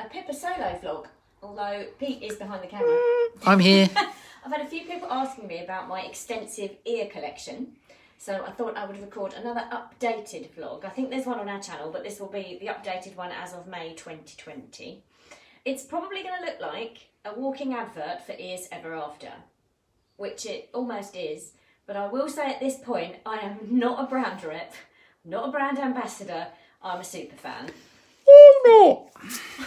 a Pippa solo vlog. Although Pete is behind the camera. Mm, I'm here. I've had a few people asking me about my extensive ear collection. So I thought I would record another updated vlog. I think there's one on our channel, but this will be the updated one as of May 2020. It's probably going to look like a walking advert for Ears Ever After, which it almost is. But I will say at this point, I am not a brand rep, not a brand ambassador, I'm a super fan. Oh no!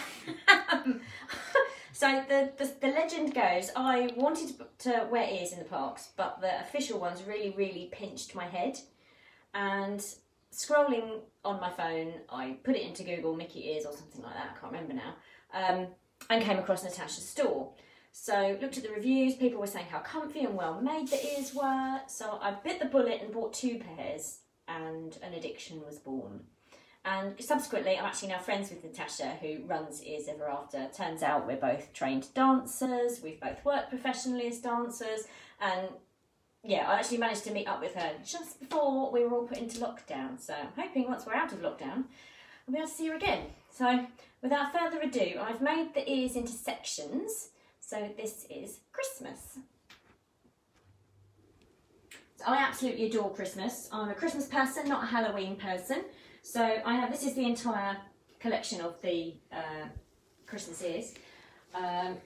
So the, the the legend goes, I wanted to wear ears in the parks, but the official ones really, really pinched my head. And scrolling on my phone, I put it into Google Mickey ears or something like that. I can't remember now. Um, and came across Natasha's store. So looked at the reviews. People were saying how comfy and well made the ears were. So I bit the bullet and bought two pairs, and an addiction was born. And subsequently, I'm actually now friends with Natasha, who runs Ears Ever After. Turns out we're both trained dancers, we've both worked professionally as dancers, and yeah, I actually managed to meet up with her just before we were all put into lockdown. So I'm hoping once we're out of lockdown, I'll be able to see her again. So without further ado, I've made the ears into sections. So this is Christmas. So I absolutely adore Christmas. I'm a Christmas person, not a Halloween person. So I have, this is the entire collection of the uh, Christmas ears. Um,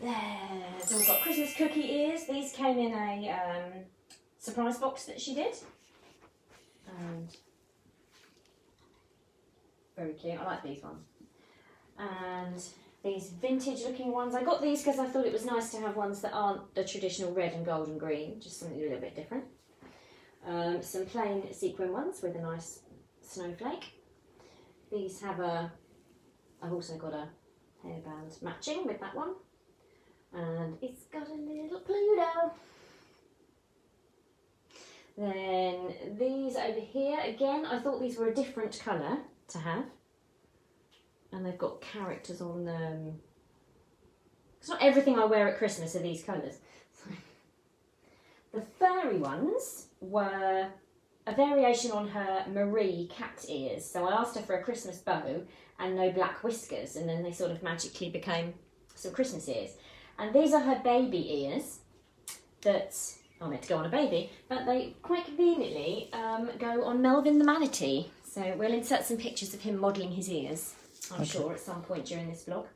there, so we've got Christmas cookie ears. These came in a um, surprise box that she did. And very cute, I like these ones. And these vintage looking ones. I got these because I thought it was nice to have ones that aren't the traditional red and gold and green, just something a little bit different. Um, some plain sequin ones with a nice snowflake. These have a, I've also got a hairband matching with that one. And it's got a little Pluto. Then these over here, again, I thought these were a different colour to have. And they've got characters on them. It's not everything I wear at Christmas are these colours. The furry ones were a variation on her Marie cat ears. So I asked her for a Christmas bow and no black whiskers, and then they sort of magically became some Christmas ears. And these are her baby ears that I meant to go on a baby, but they quite conveniently um, go on Melvin the manatee. So we'll insert some pictures of him modelling his ears, I'm Okay. sure, at some point during this vlog.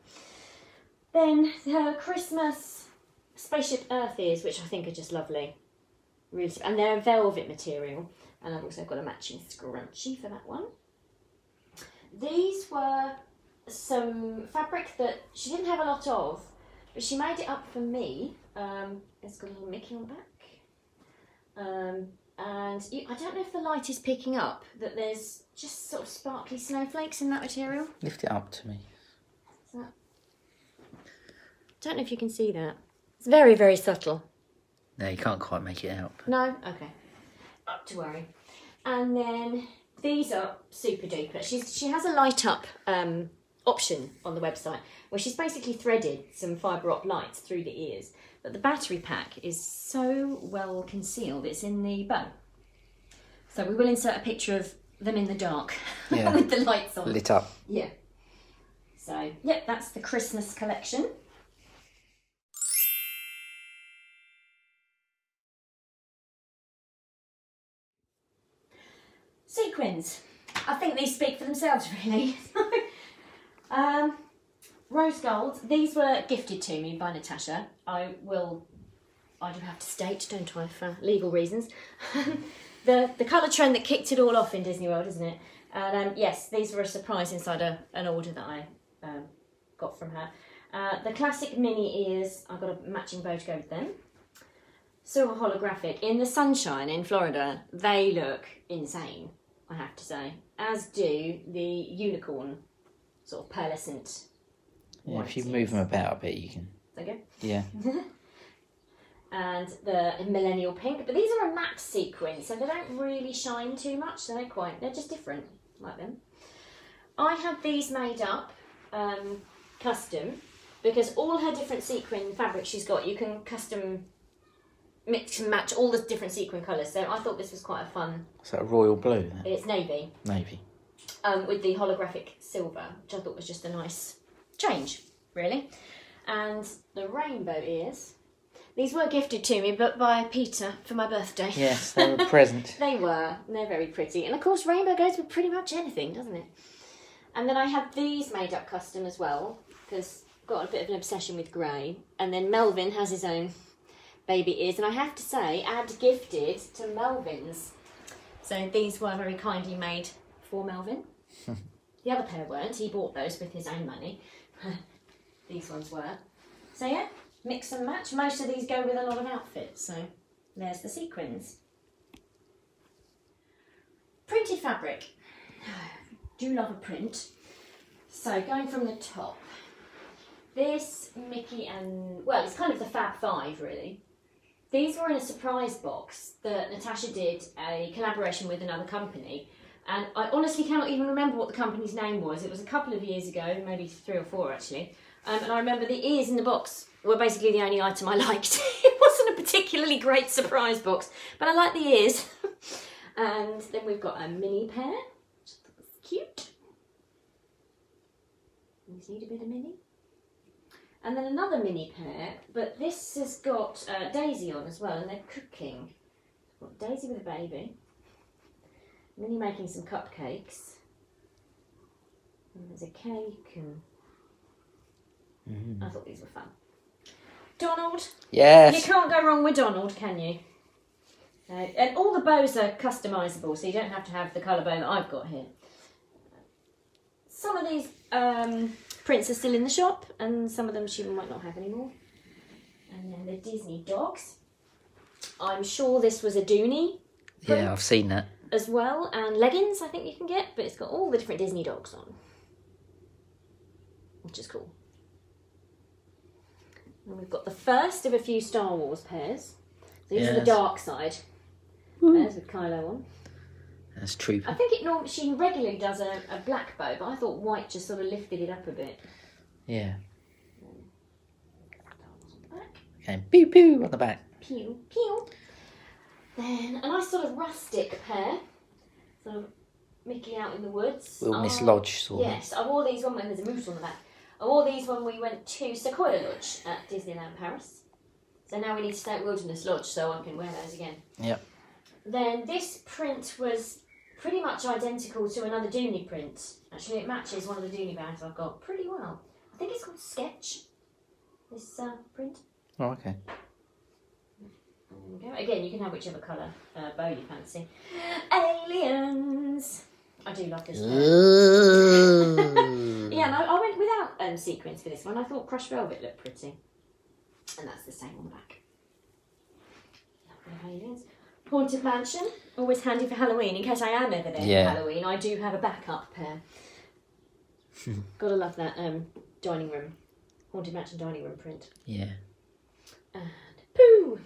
Then her Christmas spaceship Earth ears, which I think are just lovely. Really, and they're a velvet material. And I've also got a matching scrunchie for that one. These were some fabric that she didn't have a lot of, but she made it up for me. Um, it's got a little Mickey on the back. Um, and you, I don't know if the light is picking up that there's just sort of sparkly snowflakes in that material. Lift it up to me. That... Don't know if you can see that. It's very, very subtle. No, you can't quite make it out. No? Okay. Not to worry. And then these are super duper. She's she has a light up um, option on the website where she's basically threaded some fibre op lights through the ears. But the battery pack is so well concealed, it's in the bow. So we will insert a picture of them in the dark Yeah. with the lights on. Lit up. Yeah. So, yep, that's the Christmas collection. Sequins. I think these speak for themselves, really. um, rose gold. These were gifted to me by Natasha. I will. I do have to state, don't I, for legal reasons. the the colour trend that kicked it all off in Disney World, isn't it? And um, yes, these were a surprise inside a, an order that I um, got from her. Uh, the classic Minnie ears, I've got a matching bow to go with them. Silver holographic. In the sunshine in Florida, they look insane, I have to say. As do the unicorn, sort of pearlescent. Yeah, if you move them about a bit, you can. Go Yeah. and the millennial pink. But these are a matte sequin, so they don't really shine too much. So they're quite, they're just different, like them. I had these made up um, custom because all her different sequin fabrics she's got, you can custom mix and match all the different sequin colours. So I thought this was quite a fun. Is that a royal blue? Then? It's navy. Navy. um, with the holographic silver, which I thought was just a nice change, really. And the rainbow ears. These were gifted to me, but by Peter for my birthday. Yes, they were a present. They were. They're very pretty. And of course, rainbow goes with pretty much anything, doesn't it? And then I had these made up custom as well, because got a bit of an obsession with grey. And then Melvin has his own baby ears. And I have to say, Ad gifted to Melvin's. So these were very kindly made for Melvin. the other pair weren't. He bought those with his own money. these ones were. So yeah, mix and match. Most of these go with a lot of outfits. So there's the sequins. Printed fabric. Do love a print. So going from the top, this Mickey and well, it's kind of the Fab Five really. These were in a surprise box that Natasha did a collaboration with another company, and I honestly cannot even remember what the company's name was. It was a couple of years ago, maybe three or four actually. Um, and I remember the ears in the box were basically the only item I liked. it wasn't a particularly great surprise box, but I like the ears. and then we've got a mini pair, which cute. These need a bit of mini. And then another mini pair, but this has got uh, Daisy on as well, and they're cooking. Got Daisy with a baby. Minnie making some cupcakes. And there's a cake, and I thought these were fun. Donald, Yes. you can't go wrong with Donald, can you? Uh, and all the bows are customisable, so you don't have to have the colour bow that I've got here. Some of these um, prints are still in the shop, and some of them she might not have anymore. And then the Disney dogs. I'm sure this was a Dooney Yeah, I've seen that. as well, and leggings I think you can get, but it's got all the different Disney dogs on, which is cool. And we've got the first of a few Star Wars pairs. These are the dark side pairs with Kylo on. That's true. I think it norm- she regularly does a, a black bow, but I thought white just sort of lifted it up a bit. Yeah. Okay. Pew pew on the back. Pew, pew. Then a nice sort of rustic pair. Sort of Mickey out in the woods. Little Miss Lodge sort of. Yes, I wore these one when there's a moose on the back. I wore these when we went to Sequoia Lodge at Disneyland Paris. So now we need to stay at Wilderness Lodge so I can wear those again. Yep. Then this print was pretty much identical to another Dooney print. Actually, it matches one of the Dooney bags I've got pretty well. I think it's called Sketch. This uh, print. Oh, okay. There we go. Again, you can have whichever colour uh, bow you fancy. Aliens. I do love this. pair. Yeah, and I, I went without um, sequins for this one. I thought crushed velvet looked pretty, and that's the same on the back. Lovely aliens. Haunted mansion, always handy for Halloween. In case I am ever there Yeah. for Halloween, I do have a backup pair. Gotta love that um, dining room, haunted mansion dining room print. Yeah. And Pooh.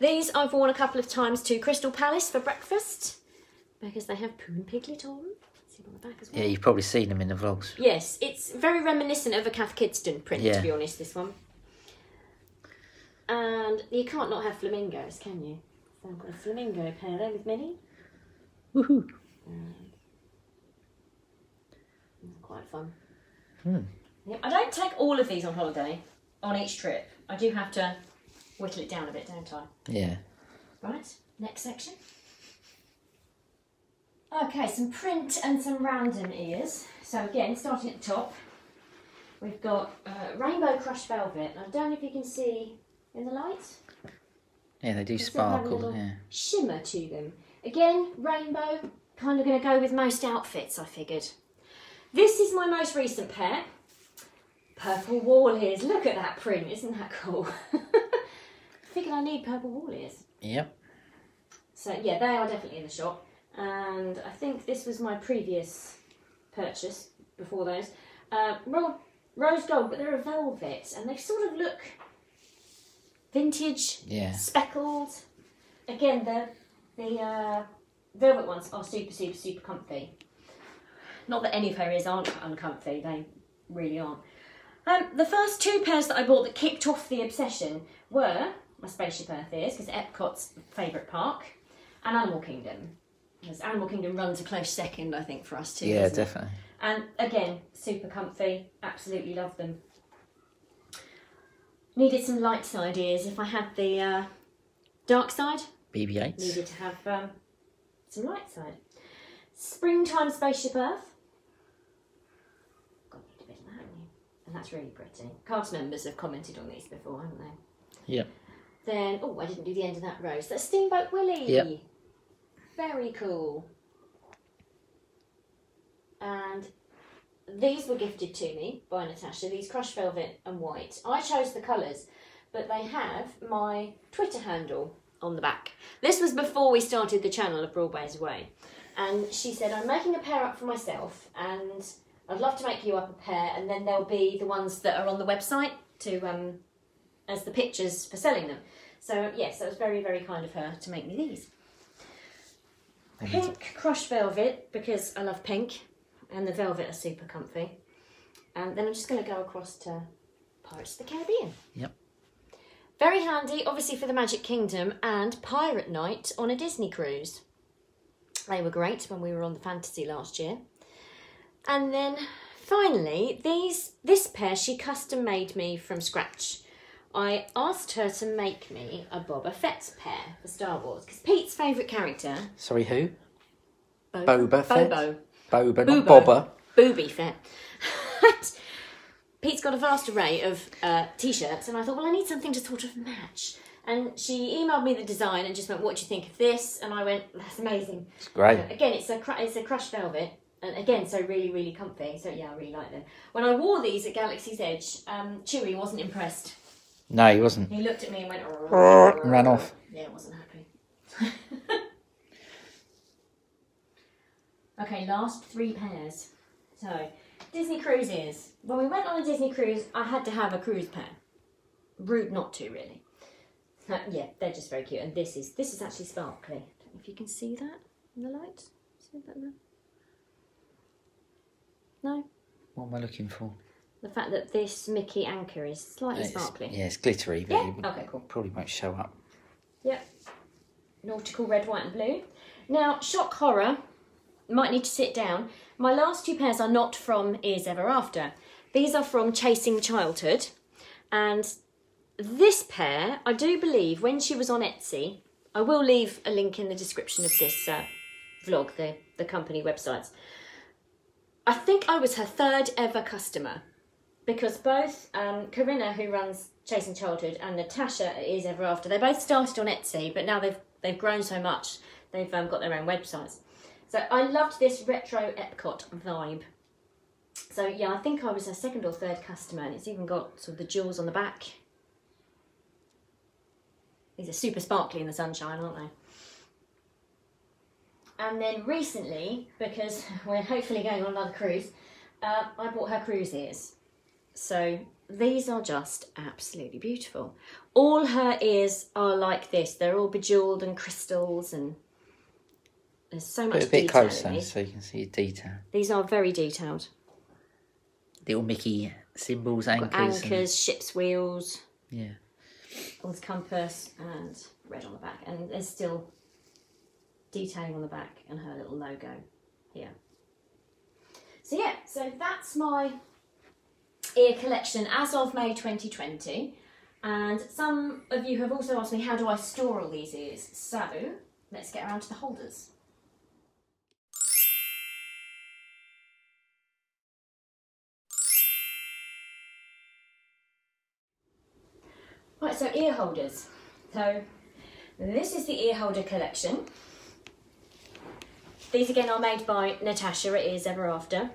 These I've worn a couple of times to Crystal Palace for breakfast because they have Pooh and Piglet on. See on the back as well. Yeah, you've probably seen them in the vlogs. Yes, it's very reminiscent of a Cath Kidston print, Yeah. to be honest, this one. And you can't not have flamingos, can you? So I've got a flamingo pair there with Minnie. Woohoo. Quite fun. Hmm. Yep, I don't take all of these on holiday, on each trip. I do have to whittle it down a bit, don't I? Yeah. Right, next section. Okay, some print and some random ears. So again, starting at the top, we've got uh, rainbow crushed velvet. I don't know if you can see in the light. Yeah, they do Does it have a sparkle. Yeah. shimmer to them. Again, rainbow, kind of going to go with most outfits, I figured. This is my most recent pair. Purple wall ears. Look at that print, isn't that cool? figured I need purple wall ears. Yep. So yeah, they are definitely in the shop. And I think this was my previous purchase before those. Uh, rose gold, but they're a velvet, and they sort of look vintage, Yeah. speckled. Again, the the uh, velvet ones are super, super, super comfy. Not that any of her ears aren't uncomfy; they really aren't. Um, the first two pairs that I bought that kicked off the obsession were my Spaceship Earth ears, because Epcot's favourite park, and Animal Kingdom. Because Animal Kingdom runs a close second, I think, for us too. Yeah, doesn't it? definitely. And again, super comfy. Absolutely love them. Needed some lights ideas. If I had the uh, dark side, BB-8s. needed to have um, some light side. Springtime Spaceship Earth. Got need a bit of that, haven't you? And that's really pretty. Cast members have commented on these before, haven't they? Yeah. Then, oh, I didn't do the end of that rose. That's Steamboat Willie. Yep. Very cool. And these were gifted to me by Natasha, these crushed velvet and white. I chose the colours, but they have my Twitter handle on the back. This was before we started the channel of Broadway's Away. And she said, I'm making a pair up for myself and I'd love to make you up a pair and then there'll be the ones that are on the website to um, as the pictures for selling them. So yes, that was very, very kind of her to make me these. Pink crushed velvet because I love pink and the velvet are super comfy. And then I'm just going to go across to Pirates of the Caribbean. Yep. Very handy, obviously, for the Magic Kingdom and Pirate Night on a Disney cruise. They were great when we were on the Fantasy last year. And then finally, these this pair she custom made me from scratch. I asked her to make me a Boba Fett pair for Star Wars because Pete's favourite character, Sorry, who? Bo- Boba Fett? Bobo, Boba, not. Bobber. Booby fit. Pete's got a vast array of uh, t-shirts, and I thought, well, I need something to sort of match. And she emailed me the design and just went, "What do you think of this?" And I went, "That's amazing." It's great. Uh, again, it's a cr- it's a crushed velvet, and again, so really really comfy. So yeah, I really like them. When I wore these at Galaxy's Edge, um, Chewie wasn't impressed. No, he wasn't. He looked at me and went, And ran off. Yeah, wasn't happy. okay, last three pairs. So, Disney cruises. When we went on a Disney cruise, I had to have a cruise pair. Rude not to, really. Uh, yeah, they're just very cute. And this is this is actually sparkly. I don't know if you can see that in the light. See that there? No, What am I looking for? the fact that this Mickey anchor is slightly It's- sparkly. yeah, it's glittery, but Yeah? it Okay, cool. probably won't show up. Yep. Nautical red, white, and blue. Now, shock horror. Might need to sit down. My last two pairs are not from Ears Ever After. These are from Chasing Childhood. And this pair, I do believe, when she was on Etsy, I will leave a link in the description of this uh, vlog, the, the company websites. I think I was her third ever customer because both um, Corinna, who runs Chasing Childhood, and Natasha at Ears Ever After, they both started on Etsy, but now they've they've grown so much, they've um, got their own websites. So I loved this retro Epcot vibe. So yeah, I think I was a second or third customer, and it's even got sort of the jewels on the back. These are super sparkly in the sunshine, aren't they? And then recently, because we're hopefully going on another cruise, uh, I bought her cruise ears. So these are just absolutely beautiful. All her ears are like this. They're all bejeweled and crystals and there's so much Put a bit closer so you can see the detail. These are very detailed. Little Mickey symbols, anchors. and- Anchors, ship's wheels, yeah. One's compass and red on the back, and there's still detailing on the back and her little logo here. So yeah, so that's my ear collection as of May 2020. And some of you have also asked me how do I store all these ears. So let's get around to the holders. Right, so ear holders. So this is the ear holder collection. These again are made by Natasha at Ears Ever After.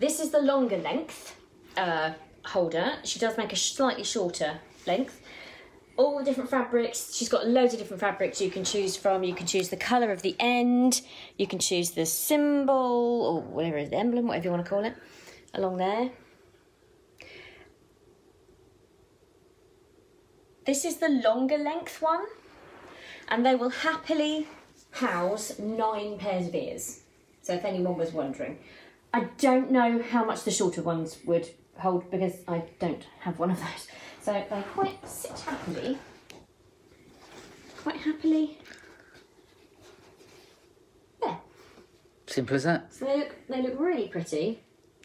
This is the longer length uh, holder. She does make a slightly shorter length. All the different fabrics. She's got loads of different fabrics you can choose from. You can choose the colour of the end. You can choose the symbol or whatever is, the emblem, whatever you want to call it, along there. This is the longer length one, and they will happily house nine pairs of ears. So if anyone was wondering, I don't know how much the shorter ones would hold because I don't have one of those. So they quite sit happily, quite happily Yeah. Simple as that. So they look they look really pretty.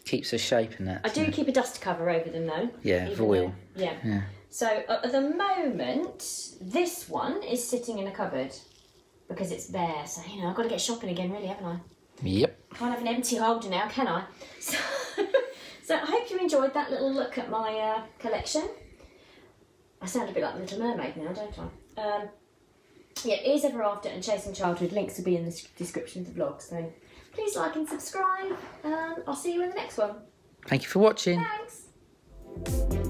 Keeps the shape in that. I do keep a dust cover over them though. Yeah, foil. though- yeah. Yeah. So at the moment, this one is sitting in a cupboard because it's bare. So you know I've got to get shopping again, really, haven't I? Yep. Can't have an empty holder now, can I? So, so I hope you enjoyed that little look at my uh, collection. I sound a bit like the Little Mermaid now, don't I? Um, yeah, Ears Ever After and Chasing Childhood links will be in the description of the vlog. So please like and subscribe. Um, I'll see you in the next one. Thank you for watching. Thanks.